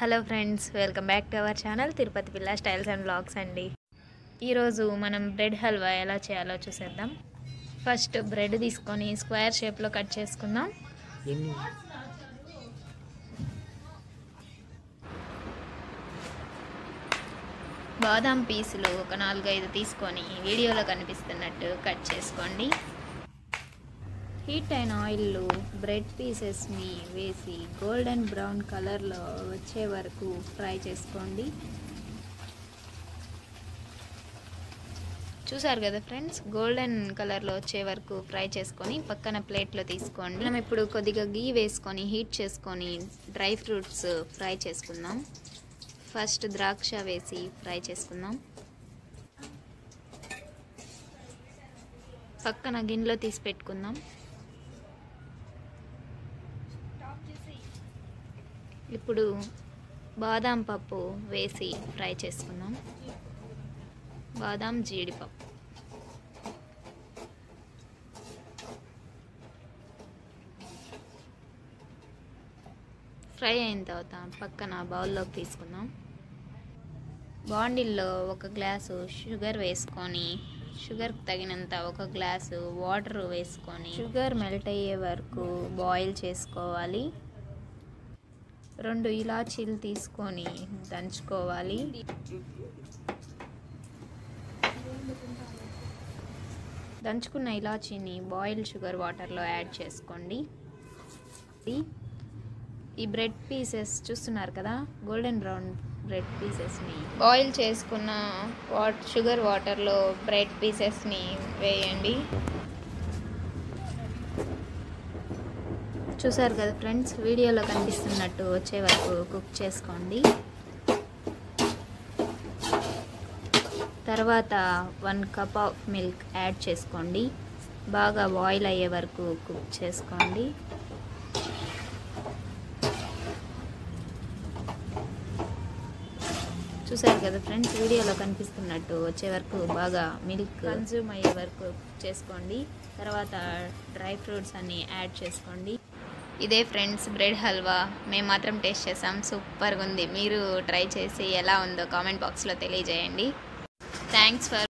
Hello friends welcome back to our channel Tirupati Pilla Styles and blogs అండి. ఈరోజు మనం bread halwa ఎలా చేయాలో చూసేద్దాం. ఫస్ట్ బ్రెడ్ తీసుకొని స్క్వేర్ షేప్లో కట్ చేసుకుందాం. బాదాం పీసులు ఒక నాలుగైదు తీసుకొని వీడియోలో కనిపిస్తున్నట్టు కట్ చేసుకోండి. హీట్ అయిన ఆయిల్లో బ్రెడ్ పీసెస్ని వేసి గోల్డెన్ బ్రౌన్ కలర్లో వచ్చే వరకు ఫ్రై చేసుకోండి. చూసారు కదా ఫ్రెండ్స్? గోల్డెన్ కలర్లో వచ్చే వరకు ఫ్రై చేసుకొని పక్కన ప్లేట్లో తీసుకోండి. మనం ఇప్పుడు కొద్దిగా గీ వేసుకొని హీట్ చేసుకొని డ్రై ఫ్రూట్స్ ఫ్రై చేసుకుందాం. ఫస్ట్ ద్రాక్ష వేసి ఫ్రై చేసుకుందాం. పక్కన గిన్నెలో తీసి పెట్టుకుందాం. ఇప్పుడు బాదాం పప్పు వేసి ఫ్రై చేసుకుందాం. బాదాం జీడిపప్పు. ఫ్రై అయిన తర్వాత పక్కన బౌల్లోకి తీసుకుందాం. బాండిల్లో ఒక గ్లాసు షుగర్ వేసుకొని షుగర్కి తగినంత ఒక గ్లాసు వాటర్ వేసుకొని షుగర్ మెల్ట్ అయ్యే వరకు బాయిల్ చేసుకోవాలి. రెండు ఇలాచీలు తీసుకొని దంచుకోవాలి. దంచుకున్న ఇలాచీని బాయిల్ షుగర్ వాటర్లో యాడ్ చేసుకోండి. ఈ బ్రెడ్ పీసెస్ చూస్తున్నారు కదా? గోల్డెన్ బ్రౌన్ బ్రెడ్ పీసెస్ని బాయిల్ చేసుకున్న వాట్ షుగర్ వాటర్లో బ్రెడ్ పీసెస్ని వేయండి. చూసారు కదా ఫ్రెండ్స్ వీడియోలో కనిపిస్తున్నట్టు వచ్చే వరకు కుక్ చేసుకోండి. తర్వాత one cup of milk add చేసుకోండి. బాగా బాయిల్ అయ్యే వరకు కుక్ చేసుకోండి. చూసారు కదా ఫ్రెండ్స్ వీడియోలో కనిపిస్తున్నట్టు వచ్చే వరకు బాగా మిల్క్ కన్జ్యూమ్ అయ్యే వరకు చేసుకోండి. తర్వాత డ్రై ఫ్రూట్స్ అన్ని యాడ్ చేసుకోండి. ఇదే ఫ్రెండ్స్ బ్రెడ్ హల్వా. మేము మాత్రం టేస్ట్ చేసాం. సూపర్గా ఉంది మీరు ట్రై చేసి ఎలా ఉందో కామెంట్ బాక్స్లో తెలియజేయండి. Thanks for